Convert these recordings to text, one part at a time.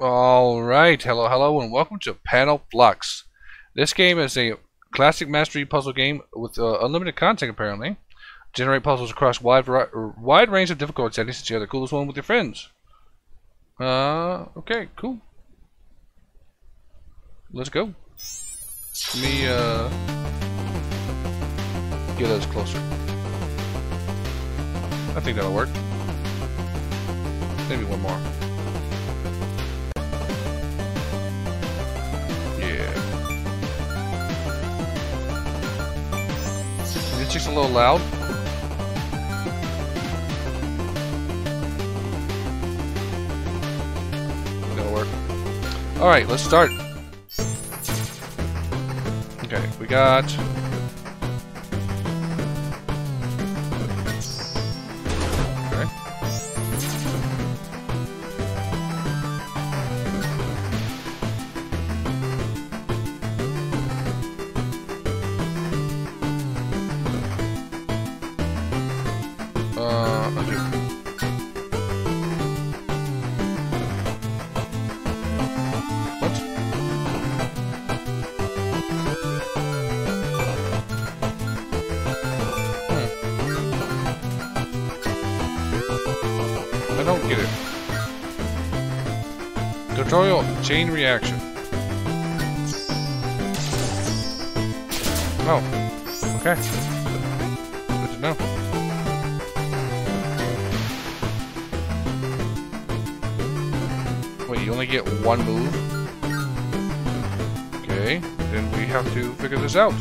Alright, hello, hello, and welcome to Panel Flux. This game is a classic mastery puzzle game with uh, unlimited content, apparently. Generate puzzles across wide wide range of difficulty settings to share the coolest one with your friends. Uh, okay, cool. Let's go. Let me, uh, get us closer. I think that'll work. Maybe one more. It's just a little loud. Gonna work. Alright, let's start. Okay, we got Tutorial chain reaction. Oh, okay. Good to know. Wait, you only get one move? Okay, then we have to figure this out.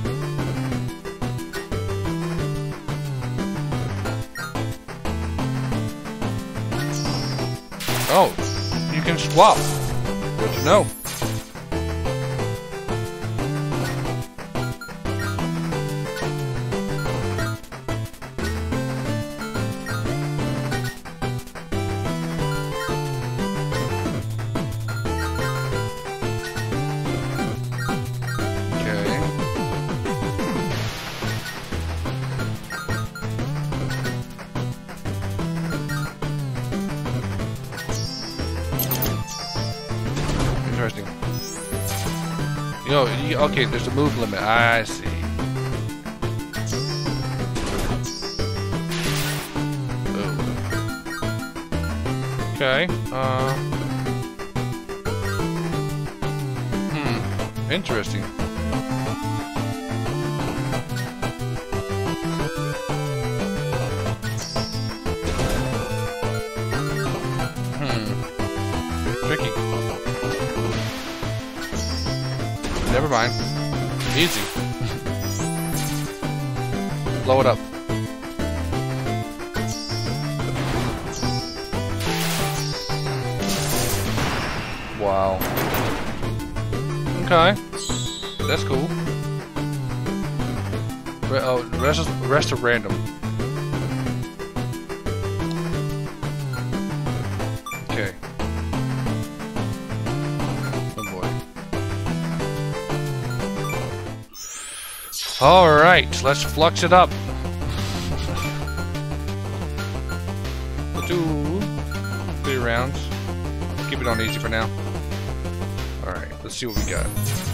Oh, you can swap. Good to know. Know, you, okay, there's a move limit. I see. Okay. Uh. Hmm. Interesting. Never mind. Easy. Blow it up. Wow. Okay. That's cool. Re oh, rest, rest of random. Alright, let's flux it up. We'll do three rounds. Keep it on easy for now. Alright, let's see what we got.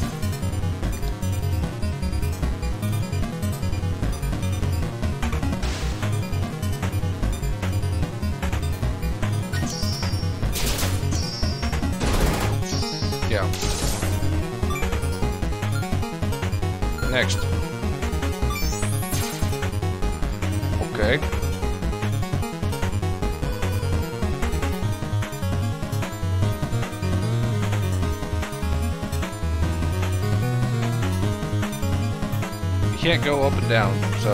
Can't go up and down, so...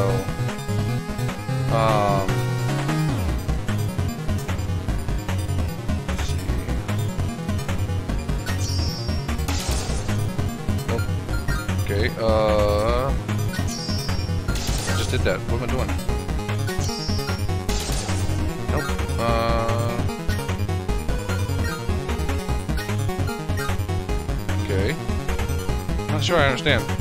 Um... Oh, okay, uh... I just did that. What am I doing? Nope. Uh, okay. Not sure I understand.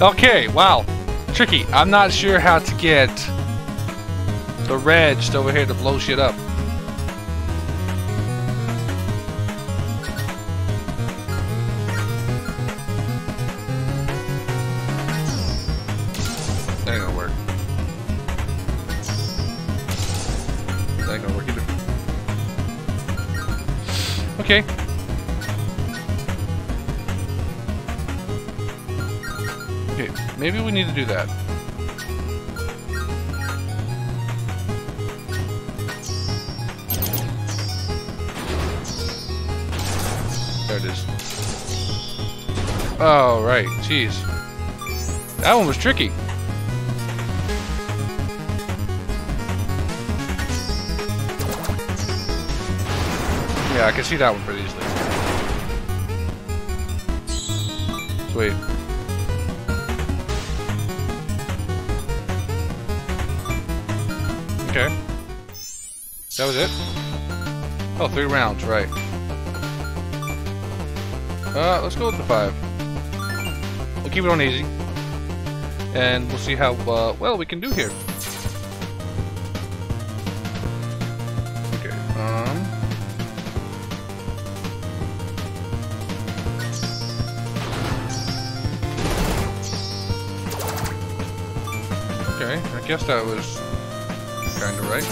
Okay. wow. Tricky. I'm not sure how to get the reg over here to blow shit up. Ain't gonna work. Ain't gonna work either. Okay. Maybe we need to do that. There it is. Oh, right. Jeez. That one was tricky. Yeah, I can see that one pretty easily. Sweet. Okay. That was it? Oh, three rounds, right. Uh, let's go with the five. We'll keep it on easy. And we'll see how uh, well we can do here. Okay, um... Okay, I guess that was kinda right.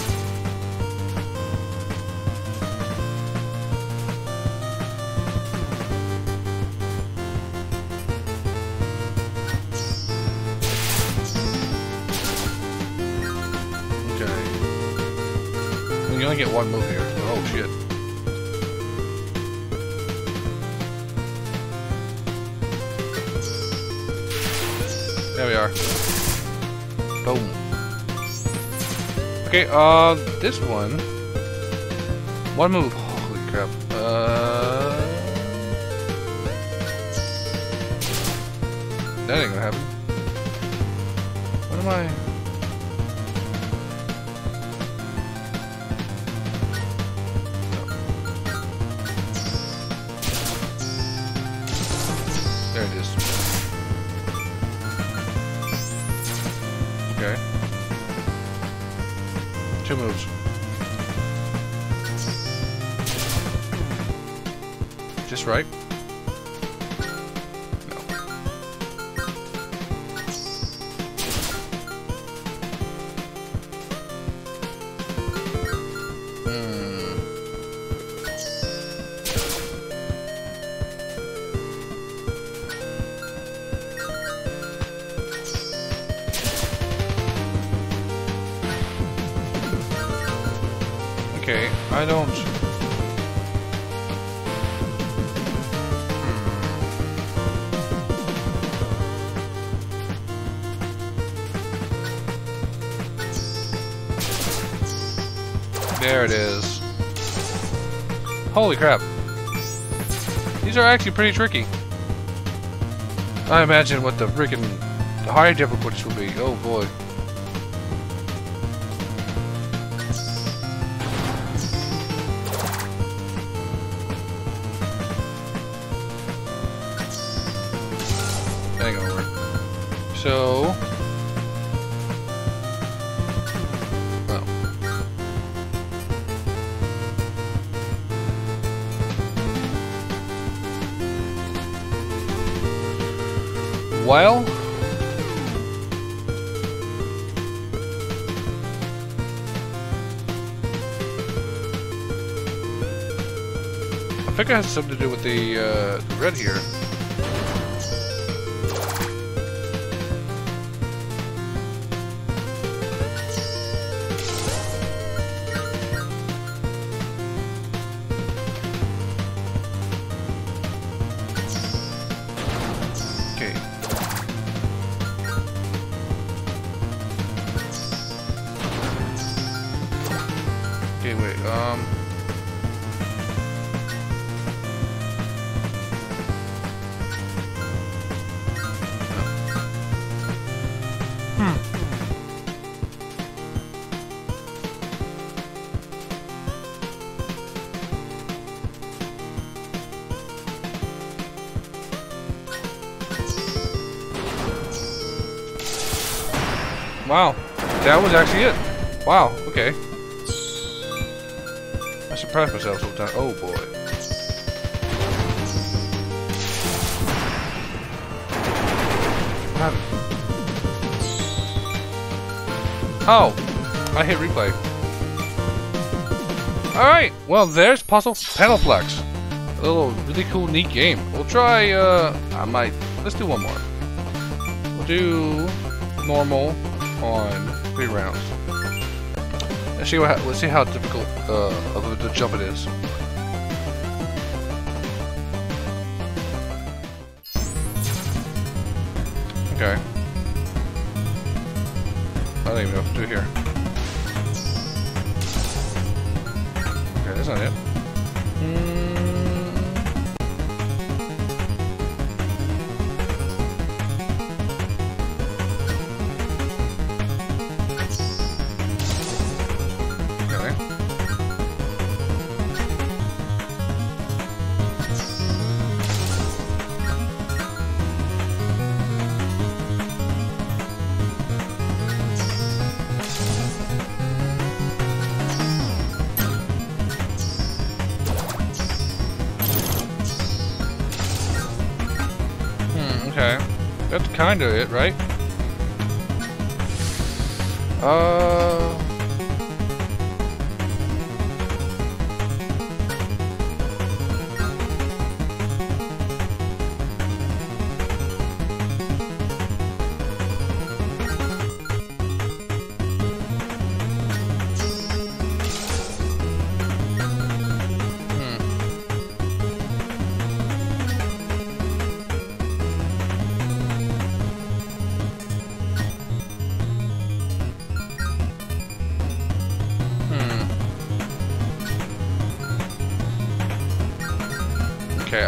Okay. You only get one move here. Oh shit. There we are. Boom. Okay, uh, this one. One move. Holy crap. Uh. That ain't gonna happen. What am I? There it is. Okay. Two moves. Just right? Okay, I don't. Hmm. There it is. Holy crap. These are actually pretty tricky. I imagine what the freaking the higher difficulties will be. Oh boy. So. Well. Well. I think it has something to do with the, uh, the red here. Okay, wait, um... Hmm. Wow. That was actually it. Wow, okay. I surprised myself sometimes. Oh boy. What happened? Oh! I hit replay. Alright, well there's Puzzle Panel Flux. A little really cool, neat game. We'll try, uh, I might, let's do one more. We'll do normal on three rounds. Let's see what, let's see how difficult, uh, of the jump it is. Okay. I don't even know what to do here. Okay, that's not it. Kinda it, right? Uh...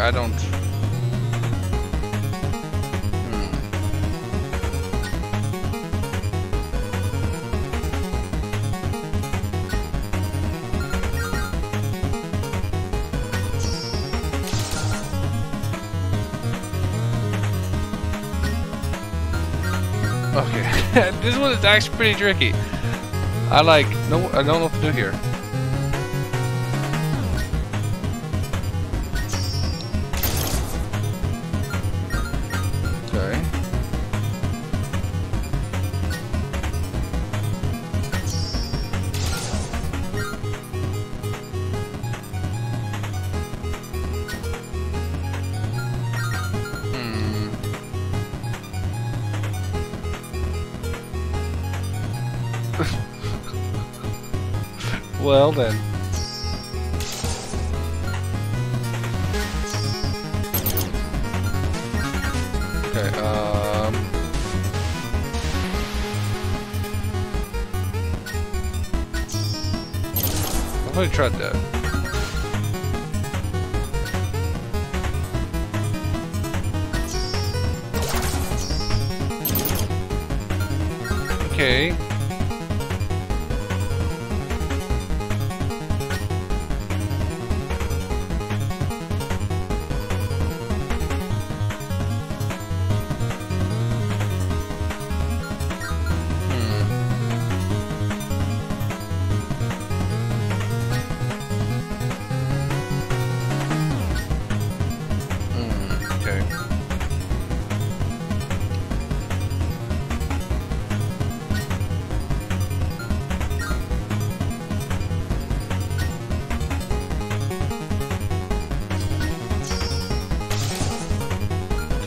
I don't. Hmm. Okay, this one is actually pretty tricky. I like no, I don't know what to do here. Well then. Okay, um... I've already tried that. Okay.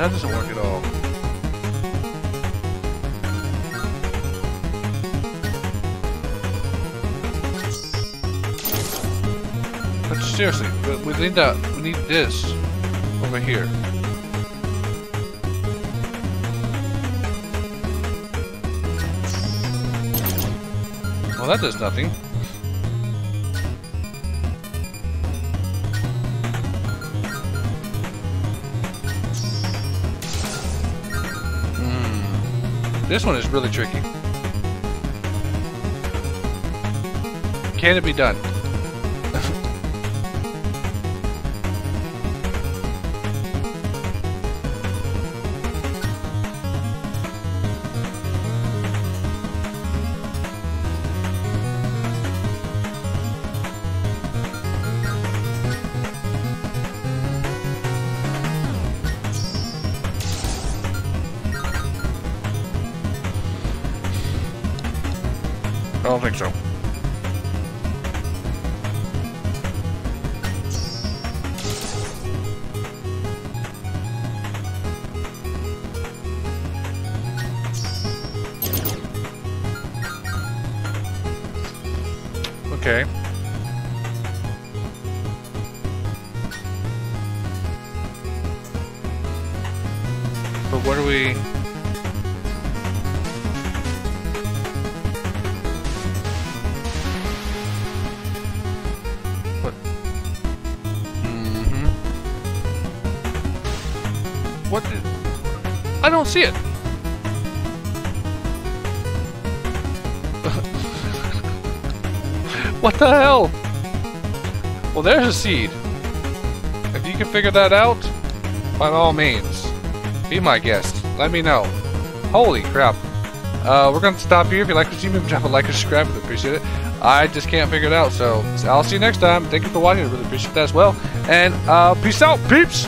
That doesn't work at all. But seriously, we, need that. We need this over here. Well, that does nothing. This one is really tricky. Can it be done? Think so. Okay. What did... I don't see it. what the hell? Well, there's a seed. If you can figure that out, by all means, be my guest. Let me know. Holy crap. Uh, we're going to stop here. If you like you see, drop a like and subscribe. Really appreciate it. I just can't figure it out. So I'll see you next time. Thank you for watching. I really appreciate that as well. And uh, peace out, peeps.